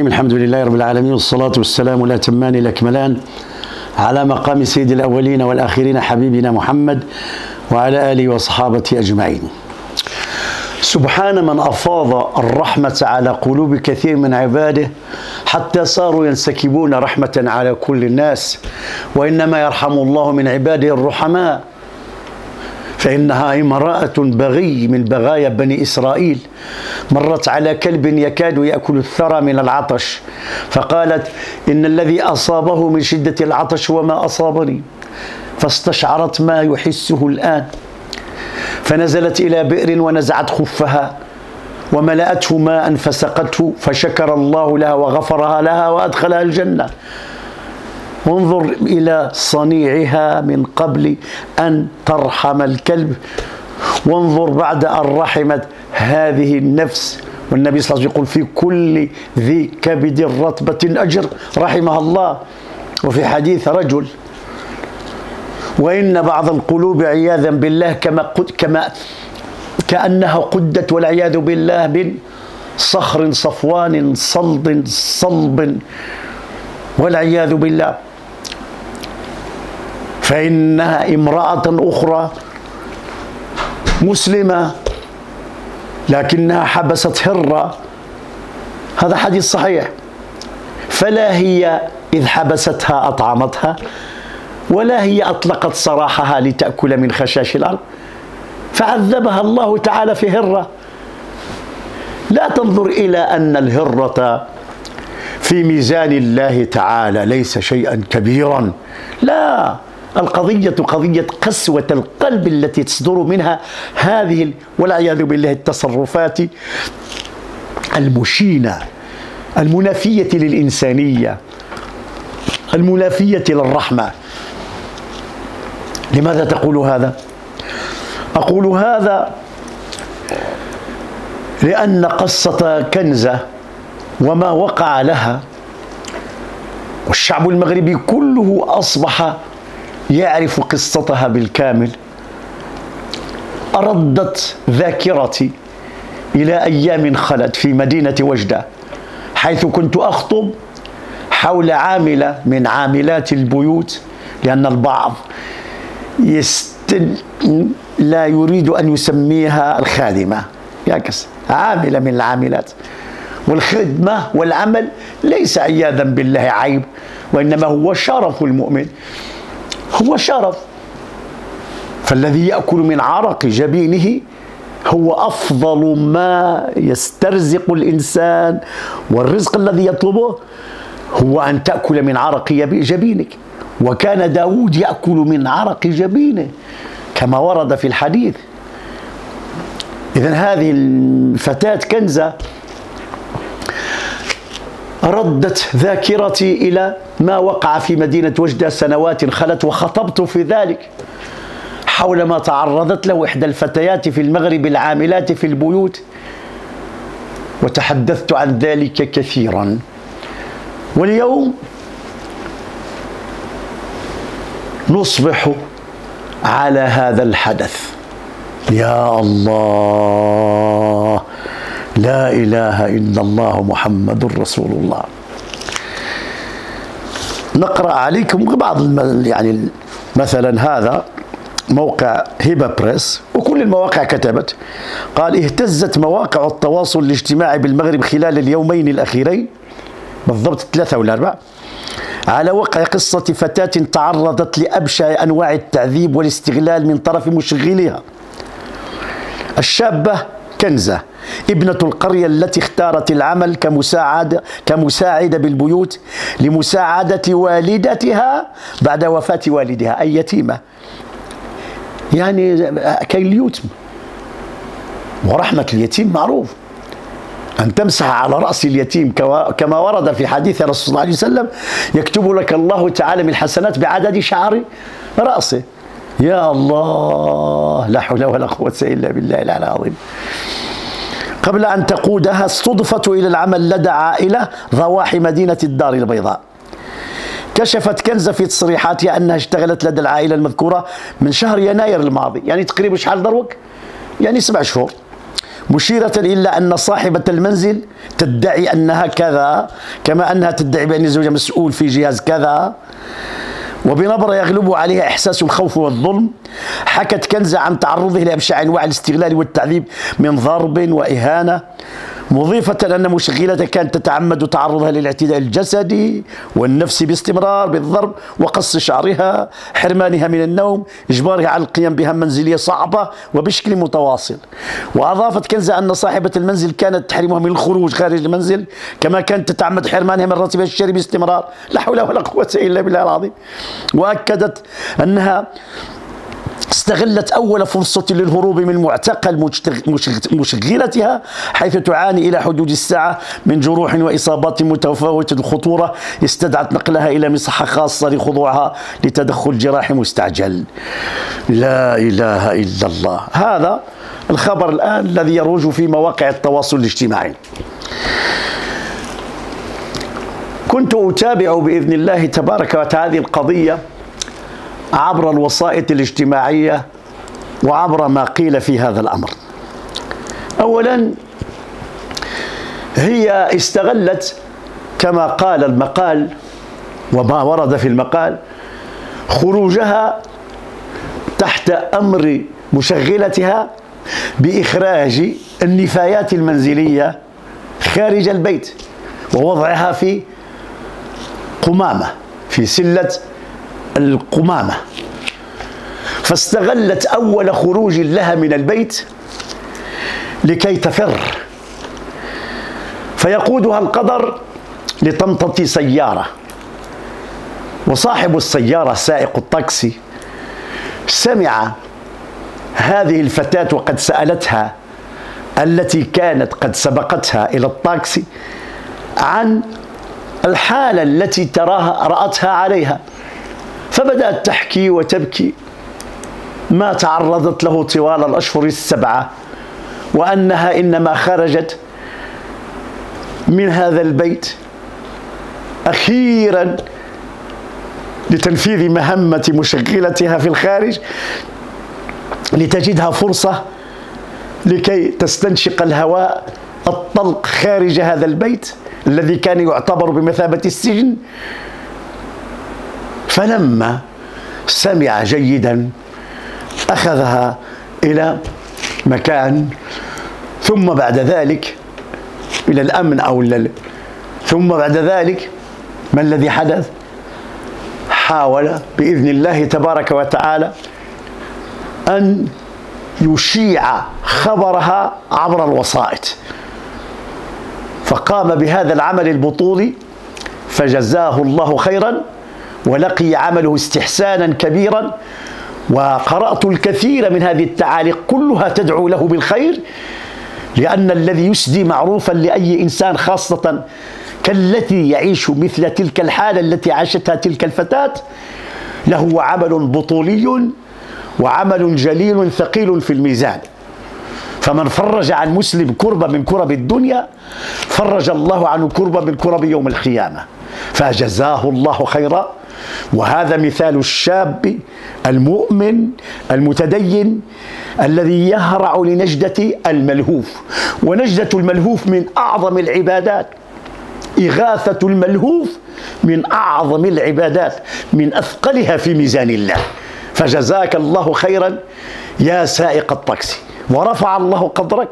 الحمد لله رب العالمين والصلاة والسلام الأتمان الأكملان على مقام سيد الأولين والآخرين حبيبنا محمد وعلى آله وصحابته أجمعين. سبحان من أفاض الرحمة على قلوب كثير من عباده حتى صاروا ينسكبون رحمة على كل الناس وإنما يرحم الله من عباده الرحماء. فإنها امرأة بغي من بغايا بني إسرائيل. مرت على كلب يكاد يأكل الثرى من العطش. فقالت إن الذي أصابه من شدة العطش وما أصابني. فاستشعرت ما يحسه الآن. فنزلت إلى بئر ونزعت خفها. وملأته ماء فسقته. فشكر الله لها وغفرها لها وأدخلها الجنة. انظر إلى صنيعها من قبل أن ترحم الكلب. وانظر بعد أن رحمت هذه النفس. والنبي صلى الله عليه وسلم يقول في كل ذي كبد رطبة أجر. رحمها الله. وفي حديث رجل وإن بعض القلوب عياذا بالله كما قد كما كأنها قدت والعياذ بالله من صخر صفوان صلب صلب. والعياذ بالله. فإنها امرأة أخرى مسلمة لكنها حبست هرة هذا حديث صحيح. فلا هي إذ حبستها أطعمتها ولا هي أطلقت سراحها لتأكل من خشاش الأرض. فعذبها الله تعالى في هرة لا تنظر إلى أن الهرة في ميزان الله تعالى ليس شيئا كبيرا. لا. القضية قضية قسوة القلب التي تصدر منها هذه والعياذ بالله التصرفات المشينة المنافية للإنسانية المنافية للرحمة لماذا تقول هذا؟ أقول هذا لأن قصة كنزة وما وقع لها والشعب المغربي كله أصبح يعرف قصتها بالكامل. أردت ذاكرتي إلى أيام خلت في مدينة وجدة حيث كنت أخطب حول عاملة من عاملات البيوت لأن البعض يستن لا يريد أن يسميها الخادمة. يعكس عاملة من العاملات. والخدمة والعمل ليس عياذا بالله عيب وإنما هو شرف المؤمن. هو شرف. فالذي يأكل من عرق جبينه هو أفضل ما يسترزق الإنسان والرزق الذي يطلبه هو أن تأكل من عرق جبينك. وكان داود يأكل من عرق جبينه كما ورد في الحديث. إذا هذه الفتاة كنزة ردت ذاكرتي إلى ما وقع في مدينة وجدة سنوات خلت وخطبت في ذلك حول ما تعرضت له إحدى الفتيات في المغرب العاملات في البيوت وتحدثت عن ذلك كثيرا. واليوم نصبح على هذا الحدث. يا الله! لا إله إلا الله محمد رسول الله. نقرأ عليكم بعض يعني مثلا هذا موقع هبة بريس وكل المواقع كتبت قال اهتزت مواقع التواصل الاجتماعي بالمغرب خلال اليومين الأخيرين بالضبط ثلاثة ولا أربعة على وقع قصة فتاة تعرضت لأبشع أنواع التعذيب والاستغلال من طرف مشغليها. الشابة كنزة ابنة القرية التي اختارت العمل كمساعدة كمساعدة بالبيوت لمساعدة والدتها بعد وفاة والدها أي يتيمة. يعني كاين اليتم. ورحمة اليتيم معروف. أن تمسح على رأس اليتيم كما ورد في حديث رسول الله صلى الله عليه وسلم يكتب لك الله تعالى من الحسنات بعدد شعر رأسه. يا الله لا حول ولا قوة إلا بالله العلي العظيم. قبل أن تقودها استضفت إلى العمل لدى عائلة ضواحي مدينة الدار البيضاء. كشفت كنزة في تصريحاتها أنها اشتغلت لدى العائلة المذكورة من شهر يناير الماضي. يعني تقريبا شحال دروك؟ يعني سبع شهور. مشيرة إلى أن صاحبة المنزل تدعي أنها كذا كما أنها تدعي بأن زوجها مسؤول في جهاز كذا. وبنبرة يغلب عليها إحساس الخوف والظلم. حكت كنزة عن تعرضه لأبشع أنواع الاستغلال والتعذيب من ضرب وإهانة. مضيفة أن مشغلة كانت تتعمد تعرضها للاعتداء الجسدي والنفسي باستمرار بالضرب وقص شعرها حرمانها من النوم إجبارها على القيام بها منزلية صعبة وبشكل متواصل. وأضافت كنزة أن صاحبة المنزل كانت تحرمها من الخروج خارج المنزل كما كانت تتعمد حرمانها من راتب الشاري باستمرار. لا حول ولا قوة إلا بالله العظيم. وأكدت أنها استغلت أول فرصة للهروب من معتقل مشغلتها حيث تعاني إلى حدود الساعة من جروح وإصابات متفاوتة. الخطورة استدعت نقلها إلى مصحة خاصة لخضوعها لتدخل جراحي مستعجل. لا إله إلا الله. هذا الخبر الآن الذي يروج في مواقع التواصل الاجتماعي. كنت أتابع بإذن الله تبارك وتعالى القضية عبر الوسائط الاجتماعية وعبر ما قيل في هذا الأمر. اولا هي استغلت كما قال المقال وما ورد في المقال خروجها تحت أمر مشغلتها بإخراج النفايات المنزلية خارج البيت ووضعها في قمامة في سلة القمامة. فاستغلت أول خروج لها من البيت لكي تفر. فيقودها القدر لتمتطي سيارة. وصاحب السيارة سائق الطاكسي سمع هذه الفتاة وقد سألتها التي كانت قد سبقتها إلى الطاكسي عن الحالة التي تراها رأتها عليها. فبدأت تحكي وتبكي. ما تعرضت له طوال الأشهر السبعة وأنها إنما خرجت من هذا البيت أخيرا لتنفيذ مهمة مشغلتها في الخارج لتجدها فرصة لكي تستنشق الهواء الطلق خارج هذا البيت الذي كان يعتبر بمثابة السجن. فلما سمع جيدا أخذها إلى مكان ثم بعد ذلك إلى الأمن أو إلى ثم بعد ذلك ما الذي حدث؟ حاول بإذن الله تبارك وتعالى أن يشيع خبرها عبر الوسائط فقام بهذا العمل البطولي فجزاه الله خيرا ولقي عمله استحسانا كبيرا وقرأت الكثير من هذه التعاليق كلها تدعو له بالخير لأن الذي يسدي معروفا لأي إنسان خاصة كالتي يعيش مثل تلك الحالة التي عاشتها تلك الفتاة له عمل بطولي وعمل جليل ثقيل في الميزان. فمن فرج عن مسلم كربة من كرب الدنيا فرج الله عنه كربة من كرب يوم القيامة. فجزاه الله خيرا. وهذا مثال الشاب المؤمن المتدين الذي يهرع لنجدة الملهوف. ونجدة الملهوف من أعظم العبادات. إغاثة الملهوف من أعظم العبادات. من أثقلها في ميزان الله. فجزاك الله خيرا. يا سائق الطاكسي ورفع الله قدرك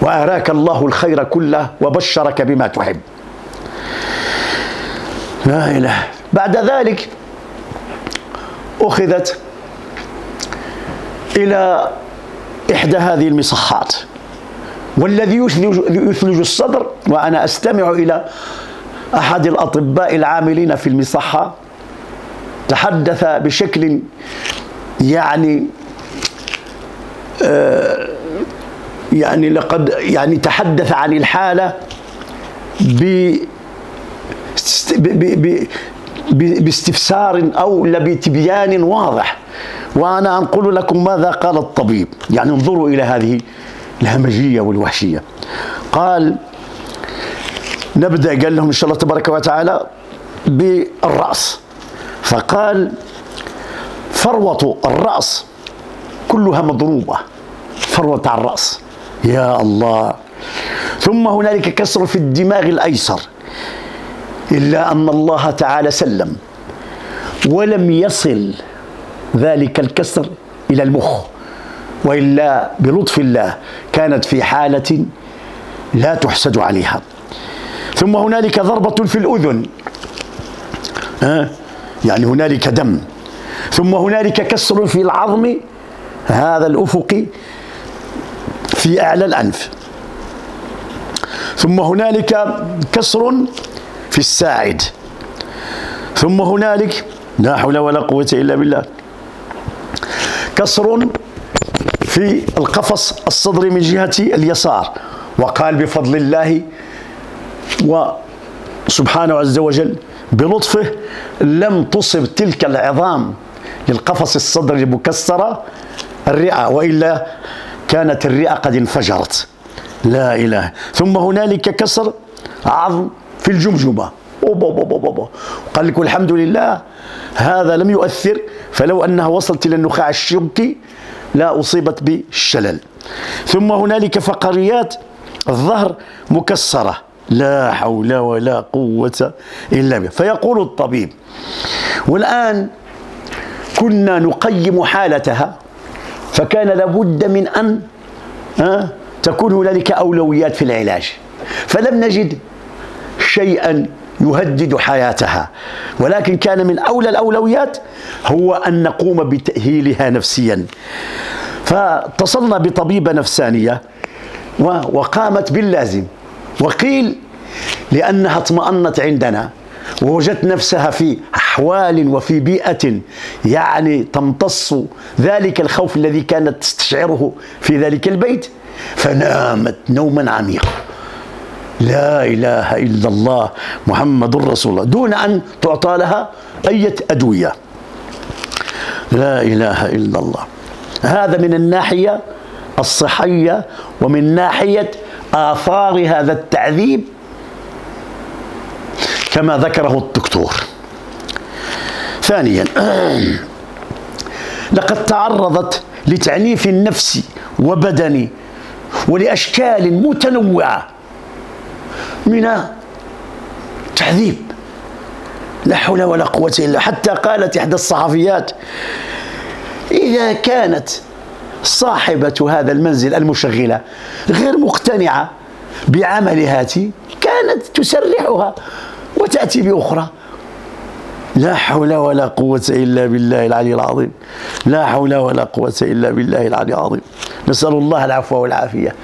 وأراك الله الخير كله وبشرك بما تحب. لا إله. بعد ذلك أخذت إلى إحدى هذه المصحات والذي يثلج الصدر وأنا أستمع إلى أحد الأطباء العاملين في المصحة تحدث بشكل يعني آه يعني لقد يعني تحدث عن الحالة ب باستفسار أو بتبيان واضح. وأنا أنقل لكم ماذا قال الطبيب. يعني انظروا إلى هذه الهمجية والوحشية. قال نبدأ قال لهم إن شاء الله تبارك وتعالى بالرأس. فقال فروة الرأس. كلها مضروبة. فروة الرأس. يا الله. ثم هنالك كسر في الدماغ الأيسر. إلا أن الله تعالى سلم. ولم يصل ذلك الكسر إلى المخ. وإلا بلطف الله كانت في حالة لا تحسد عليها. ثم هنالك ضربة في الأذن. يعني هنالك دم. ثم هنالك كسر في العظم هذا الأفقي في أعلى الأنف. ثم هنالك كسر في الساعد. ثم هنالك لا حول ولا قوة إلا بالله. كسر في القفص الصدري من جهة اليسار وقال بفضل الله وسبحانه عز وجل بلطفه لم تصب تلك العظام للقفص الصدري المكسرة الرئة وإلا كانت الرئة قد انفجرت. لا إله. ثم هنالك كسر عظم في الجمجمة. قال لك والحمد لله هذا لم يؤثر فلو أنها وصلت إلى النخاع الشوكي لا أصيبت بالشلل. ثم هنالك فقريات الظهر مكسرة. لا حول ولا قوة إلا بالله. فيقول الطبيب والآن كنا نقيم حالتها فكان لابد من أن تكون هنالك أولويات في العلاج. فلم نجد شيئا يهدد حياتها. ولكن كان من أولى الأولويات هو أن نقوم بتأهيلها نفسيا. فاتصلنا بطبيبة نفسانية وقامت باللازم. وقيل لأنها اطمأنت عندنا. ووجدت نفسها في أحوال وفي بيئة يعني تمتص ذلك الخوف الذي كانت تستشعره في ذلك البيت فنامت نوما عميقا. لا إله إلا الله محمد رسول الله. دون أن تعطى لها أي أدوية. لا إله إلا الله. هذا من الناحية الصحية ومن ناحية آثار هذا التعذيب كما ذكره الدكتور. ثانيا لقد تعرضت لتعنيف نفسي وبدني ولأشكال متنوعة من تعذيب لا حول ولا قوة إلا حتى قالت إحدى الصحفيات إذا كانت صاحبة هذا المنزل المشغلة غير مقتنعة بعمل هاتي كانت تسرحها. وتأتي بأخرى. لا حول ولا قوة إلا بالله العلي العظيم. لا حول ولا قوة إلا بالله العلي العظيم. نسأل الله العفو والعافية.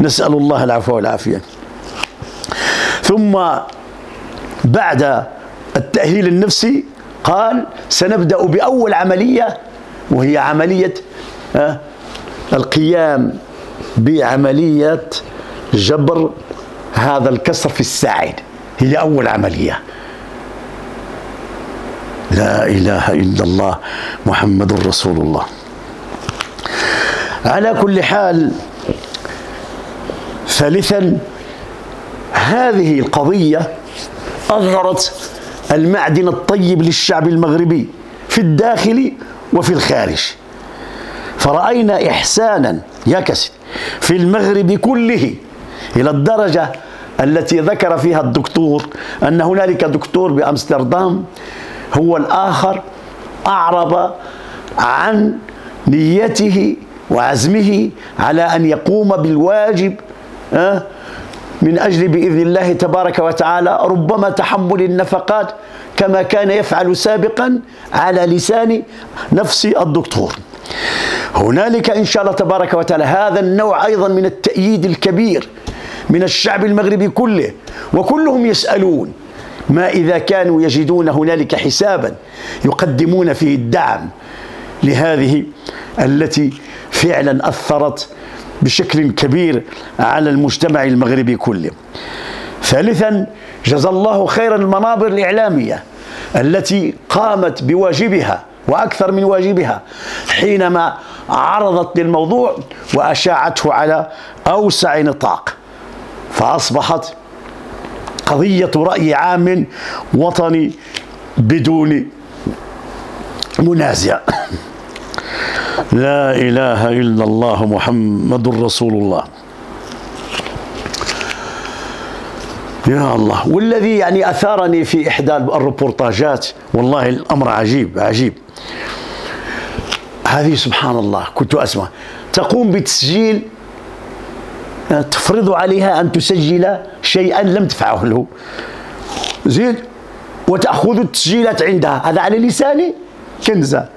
نسأل الله العفو والعافية. ثم بعد التأهيل النفسي قال سنبدأ بأول عملية وهي عملية القيام بعملية جبر هذا الكسر في الساعد. هي أول عملية. لا إله إلا الله محمد رسول الله. على كل حال ثالثا هذه القضية أظهرت المعدن الطيب للشعب المغربي في الداخل وفي الخارج. فرأينا إحسانا يكسد في المغرب كله إلى الدرجة التي ذكر فيها الدكتور أن هنالك دكتور بأمستردام هو الآخر أعرب عن نيته وعزمه على أن يقوم بالواجب من أجل بإذن الله تبارك وتعالى ربما تحمل النفقات كما كان يفعل سابقا على لسان نفس الدكتور. هنالك إن شاء الله تبارك وتعالى هذا النوع أيضا من التأييد الكبير من الشعب المغربي كله وكلهم يسألون ما إذا كانوا يجدون هنالك حسابا يقدمون فيه الدعم لهذه التي فعلا أثرت بشكل كبير على المجتمع المغربي كله. ثالثا جزا الله خيرا المنابر الإعلامية التي قامت بواجبها وأكثر من واجبها حينما عرضت للموضوع وأشاعته على أوسع نطاق. فأصبحت قضية رأي عام وطني بدون منازع. لا إله إلا الله محمد رسول الله. يا الله. والذي يعني أثارني في إحدى الريبورتاجات والله الأمر عجيب عجيب. هذه سبحان الله كنت أسمع. تقوم بتسجيل تفرض عليها أن تسجل شيئا لم تفعله. زين؟ وتأخذ التسجيلات عندها. هذا على لساني؟ كنزة.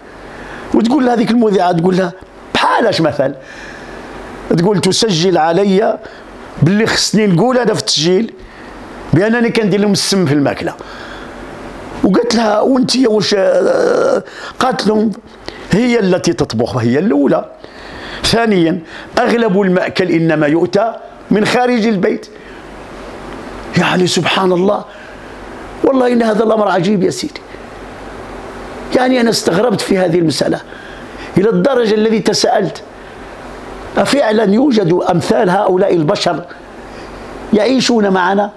وتقول لها هذيك المذيعة تقول لها بحالاش مثل. تقول تسجل علي باللي خصني نقول هذا في التسجيل بأنني كندير لهم السم في الماكلة. وقلت لها وأنت واش قالت لهم هي التي تطبخ هي الأولى. ثانيا أغلب المأكل إنما يؤتى من خارج البيت. يعني سبحان الله والله إن هذا الأمر عجيب يا سيدي. يعني أنا استغربت في هذه المسألة. إلى الدرجة الذي تساءلت أفعلا يوجد أمثال هؤلاء البشر يعيشون معنا؟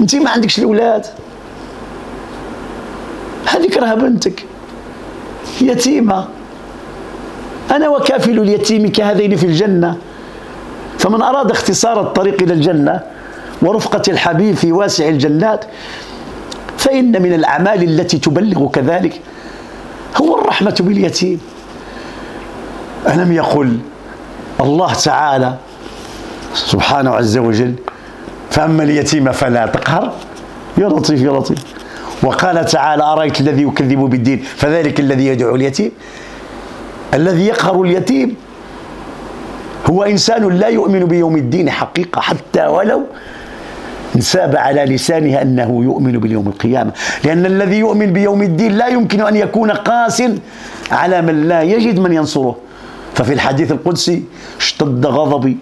أنت ما عندكش الأولاد؟ هذيك راها بنتك يتيمة. أنا وكافل اليتيم كهذين في الجنة فمن أراد اختصار الطريق إلى الجنة ورفقة الحبيب في واسع الجنات فإن من الأعمال التي تبلغ كذلك هو الرحمة باليتيم. ألم يقل الله تعالى سبحانه عز وجل فأما اليتيم فلا تقهر؟ يا لطيف يا لطيف. وقال تعالى أرأيت الذي يكذب بالدين فذلك الذي يدعو اليتيم؟ الذي يقهر اليتيم. هو إنسان لا يؤمن بيوم الدين حقيقة حتى ولو انساب على لسانه أنه يؤمن باليوم القيامة. لأن الذي يؤمن بيوم الدين لا يمكن أن يكون قاس على من لا يجد من ينصره. ففي الحديث القدسي اشتد غضبي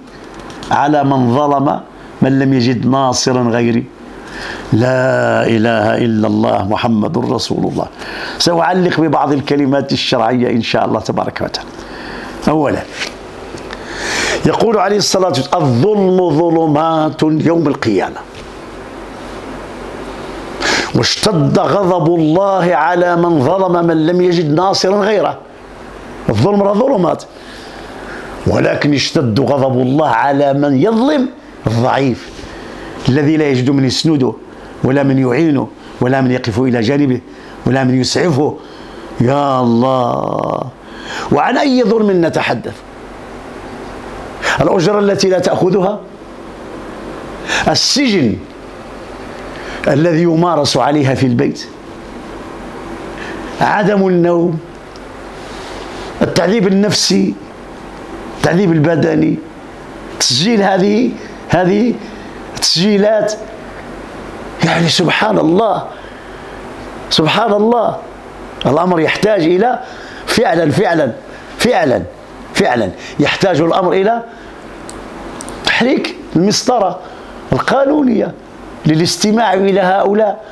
على من ظلم من لم يجد ناصرا غيري. لا إله إلا الله محمد رسول الله. سأعلق ببعض الكلمات الشرعية إن شاء الله تبارك وتعالى. أولا يقول عليه الصلاة والسلام الظلم ظلمات يوم القيامة. واشتد غضب الله على من ظلم من لم يجد ناصرا غيره. الظلم ظلمات ولكن اشتد غضب الله على من يظلم الضعيف الذي لا يجد من يسنده ولا من يعينه ولا من يقف إلى جانبه ولا من يسعفه. يا الله. وعن أي ظلم نتحدث؟ الأجرة التي لا تأخذها؟ السجن الذي يمارس عليها في البيت. عدم النوم. التعذيب النفسي. التعذيب البدني. تسجيل هذه هذه تسجيلات. يعني سبحان الله سبحان الله الأمر يحتاج إلى فعلا فعلا فعلا فعلا. يحتاج الأمر إلى تحريك المسطرة القانونية للاستماع إلى هؤلاء.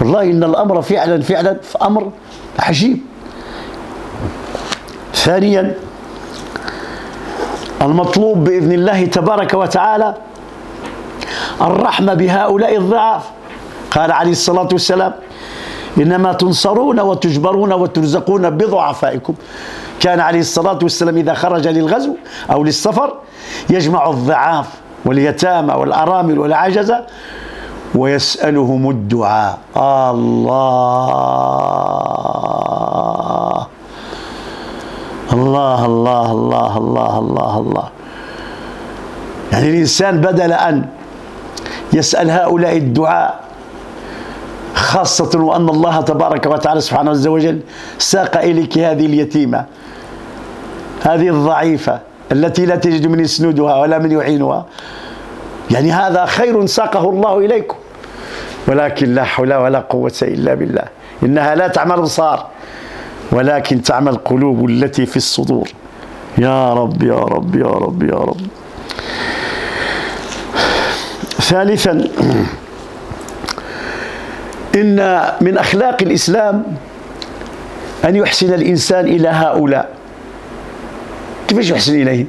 والله إن الأمر فعلا فعلا أمر عجيب. ثانيا المطلوب بإذن الله تبارك وتعالى الرحمة بهؤلاء الضعاف. قال عليه الصلاة والسلام إنما تنصرون وتجبرون وترزقون بضعفائكم. كان عليه الصلاة والسلام إذا خرج للغزو أو للسفر يجمع الضعاف واليتامى والأرامل والعجزة ويسألهم الدعاء. الله! الله! الله! الله! الله! الله! الله! يعني الإنسان بدل أن يسأل هؤلاء الدعاء خاصة وأن الله تبارك وتعالى سبحانه عز وجل ساق إليك هذه اليتيمة هذه الضعيفة التي لا تجد من يسندها ولا من يعينها. يعني هذا خير ساقه الله إليكم. ولكن لا حول ولا قوة إلا بالله. إنها لا تعمل أبصار ولكن تعمل القلوب التي في الصدور. يا رب يا رب يا رب يا رب. ثالثا إن من أخلاق الإسلام أن يحسن الإنسان إلى هؤلاء. كيفاش يحسن إليهم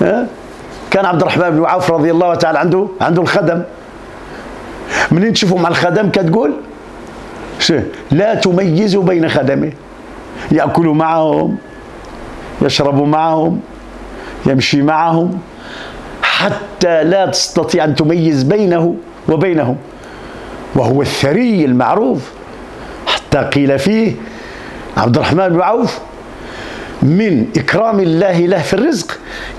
ها؟ كان عبد الرحمن بن عوف رضي الله تعالى عنده عنده الخدم. منين تشوفوا مع الخدم كتقول؟ لا تميز بين خدمه. يأكل معهم يشرب معهم يمشي معهم. حتى لا تستطيع أن تميز بينه وبينهم. وهو الثري المعروف. حتى قيل فيه عبد الرحمن بن عوف من إكرام الله له في الرزق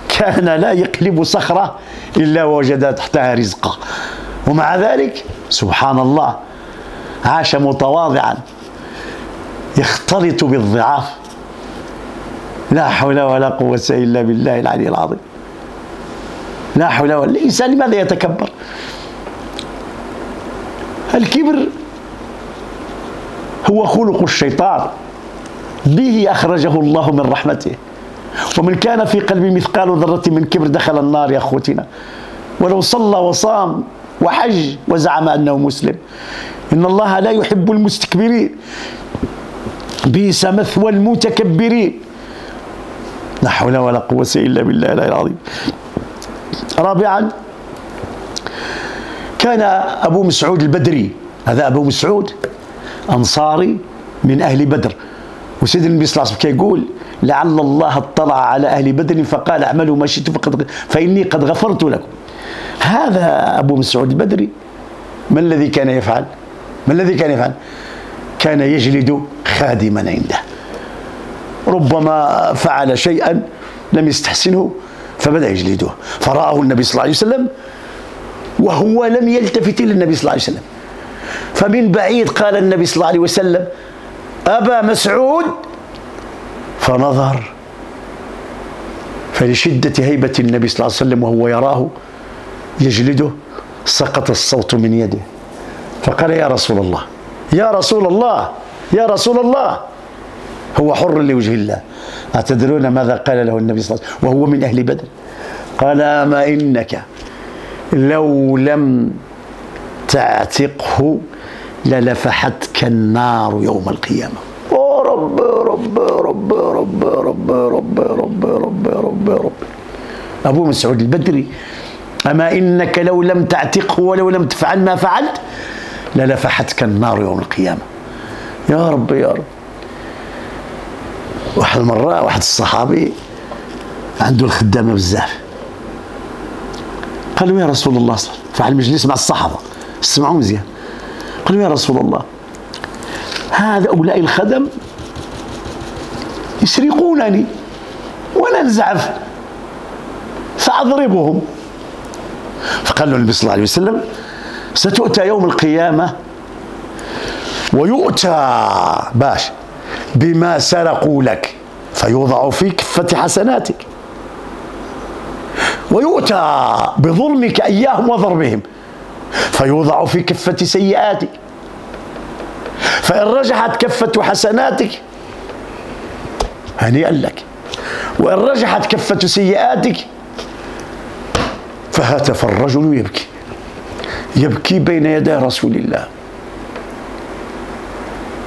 كان لا يقلب صخرة إلا وجد تحتها رزقا. ومع ذلك سبحان الله عاش متواضعا يختلط بالضعاف. لا حول ولا قوة إلا بالله العلي العظيم. لا حول ولا الإنسان لماذا يتكبر؟ الكبر هو خلق الشيطان. به أخرجه الله من رحمته. ومن كان في قلبه مثقال ذرة من كبر دخل النار يا أخوتنا. ولو صلى وصام وحج وزعم أنه مسلم. إن الله لا يحب المستكبرين. بئس مثوى المتكبرين. لا حول ولا قوة إلا بالله العظيم. رابعا كان أبو مسعود البدري هذا أبو مسعود أنصاري من أهل بدر. وسيدنا النبي صلى الله عليه وسلم كيقول لعل الله اطلع على أهل بدر فقال اعملوا ما شئتم فقد فإني قد غفرت لكم. هذا أبو مسعود البدري ما الذي كان يفعل؟ ما الذي كان يفعل؟ كان يجلد خادما عنده. ربما فعل شيئا لم يستحسنه فبدأ يجلده. فرآه النبي صلى الله عليه وسلم وهو لم يلتفت إلى النبي صلى الله عليه وسلم. فمن بعيد قال النبي صلى الله عليه وسلم أبا مسعود؟ فنظر فلشدة هيبة النبي صلى الله عليه وسلم وهو يراه يجلده سقط الصوت من يده. فقال يا رسول الله يا رسول الله يا رسول الله. هو حر لوجه الله. أتدرون ماذا قال له النبي صلى الله عليه وسلم؟ وهو من أهل بدر. قال أما إنك لو لم تعتقه للفحتك النار يوم القيامة. رب رب رب رب رب رب رب رب رب رب. أبو مسعود البدري أما إنك لو لم تعتقه ولو لم تفعل ما فعلت للفحتك النار يوم القيامة. يا رب يا رب. واحد المرة واحد الصحابي عنده الخدامة بزاف. قالوا يا رسول الله صلى فعل مجلس مع الصحابة اسمعوا مزيان. قالوا يا رسول الله أولئك الخدم يسرقونني ولا نزعف فأضربهم. فقال له النبي صلى الله عليه وسلم ستؤتى يوم القيامة ويؤتى باش بما سرقوا لك. فيوضع في كفة حسناتك. ويؤتى بظلمك إياهم وضربهم. فيوضع في كفة سيئاتك. فإن رجحت كفة حسناتك هنيئا لك. وإن رجحت كفة سيئاتك فهاتف الرجل يبكي. يبكي بين يدي رسول الله.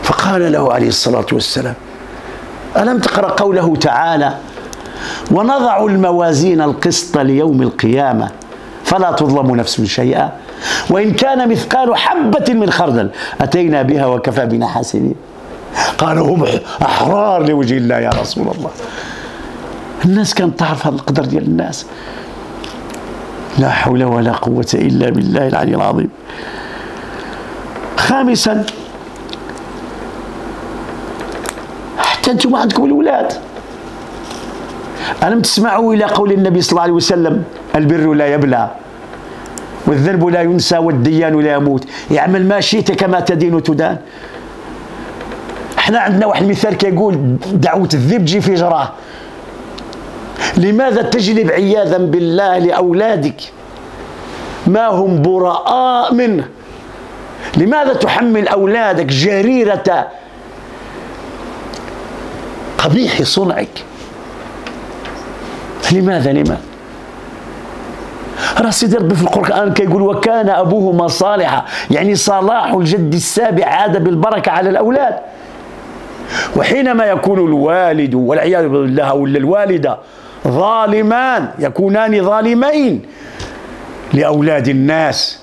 فقال له عليه الصلاة والسلام ألم تقرأ قوله تعالى ونضع الموازين القسط ليوم القيامة فلا تظلم نفس شيئا وإن كان مثقال حبة من خردل أتينا بها وكفى بنا حاسبين قالوا هم أحرار لوجه الله يا رسول الله. الناس كانت تعرف هذا القدر ديال الناس. لا حول ولا قوة إلا بالله العلي العظيم. خامسا حتى أنتم عندكم الأولاد ألم تسمعوا إلى قول النبي صلى الله عليه وسلم؟ البر لا يبلى والذنب لا ينسى والديان لا يموت. يعمل ما شئت كما تدين تدان إحنا عندنا واحد المثال كيقول دعوة الذئب تجي في جراه. لماذا تجلب عياذا بالله لأولادك؟ ما هم براء منه. لماذا تحمل أولادك جريرة قبيح صنعك. لماذا؟ لماذا راه سيدي ربي في القرآن كيقول وكان أبوهما صالحا. يعني صلاح الجد السابع عاد بالبركة على الأولاد. وحينما يكون الوالد والعياذ بالله ولا الوالدة ظالمان يكونان ظالمين لأولاد الناس.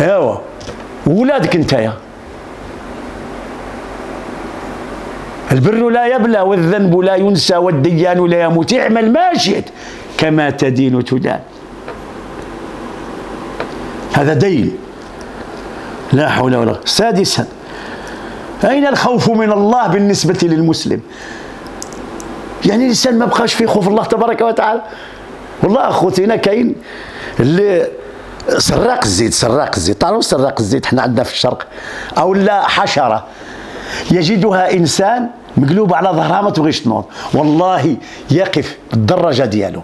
ايوا ولادك انت يا البر لا يبلى والذنب لا ينسى والديان لا يموت. اعمل ما شئت كما تدين تدان. هذا دين. لا حول ولا قوة. سادسا أين الخوف من الله بالنسبة للمسلم؟ يعني الإنسان ما بقاش في خوف. الله تبارك وتعالى والله أخوتي هنا كاين اللي سراق الزيت سراق الزيت. تعرفوا سراق الزيت حنا عندنا في الشرق أو لا حشرة يجدها إنسان مقلوب على ظهرها ما تبغيش تنوض. والله يقف بالدراجة ديالو.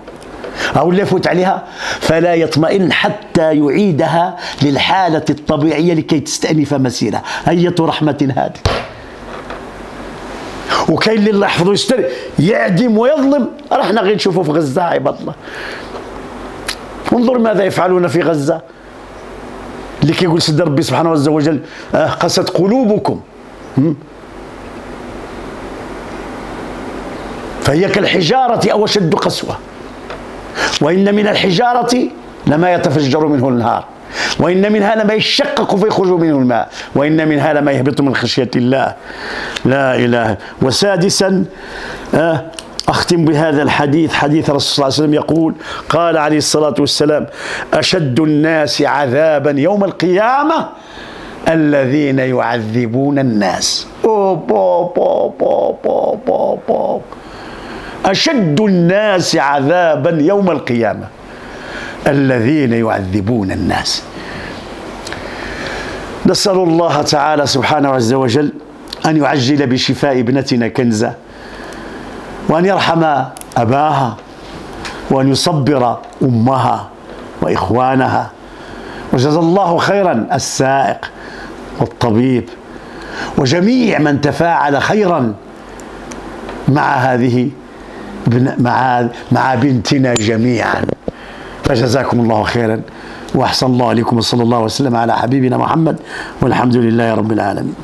أو اللي يفوت عليها فلا يطمئن حتى يعيدها للحالة الطبيعية لكي تستأنف مسيرها أية رحمة هذه وكاين اللي الله يحفظه يستر يعدم ويظلم. رحنا غير نشوفوا في غزة عباد الله. انظر ماذا يفعلون في غزة. اللي كيقول سيدي ربي سبحانه عز وجل آه، قست قلوبكم. فهي كالحجارة أو أشد قسوة. وإن من الحجارة لما يتفجر منه النهار. وإن منها لما يشقق فيخرج منه الماء. وإن منها لما يهبط من خشية الله. لا إله. وسادسا آه، أختم بهذا الحديث. حديث رسول الله صلى الله عليه وسلم يقول قال عليه الصلاة والسلام أشد الناس عذابا يوم القيامة الذين يعذبون الناس. أوب أوب أوب أوب أوب أوب. أشد الناس عذابا يوم القيامة. الذين يعذبون الناس. نسأل الله تعالى سبحانه عز وجل أن يعجل بشفاء ابنتنا كنزة وأن يرحم أباها وأن يصبر أمها وإخوانها. وجزا الله خيرا السائق والطبيب. وجميع من تفاعل خيرا مع هذه مع مع بنتنا جميعا. فجزاكم الله خيرا وأحسن الله عليكم وصلى الله وسلم على حبيبنا محمد والحمد لله رب العالمين.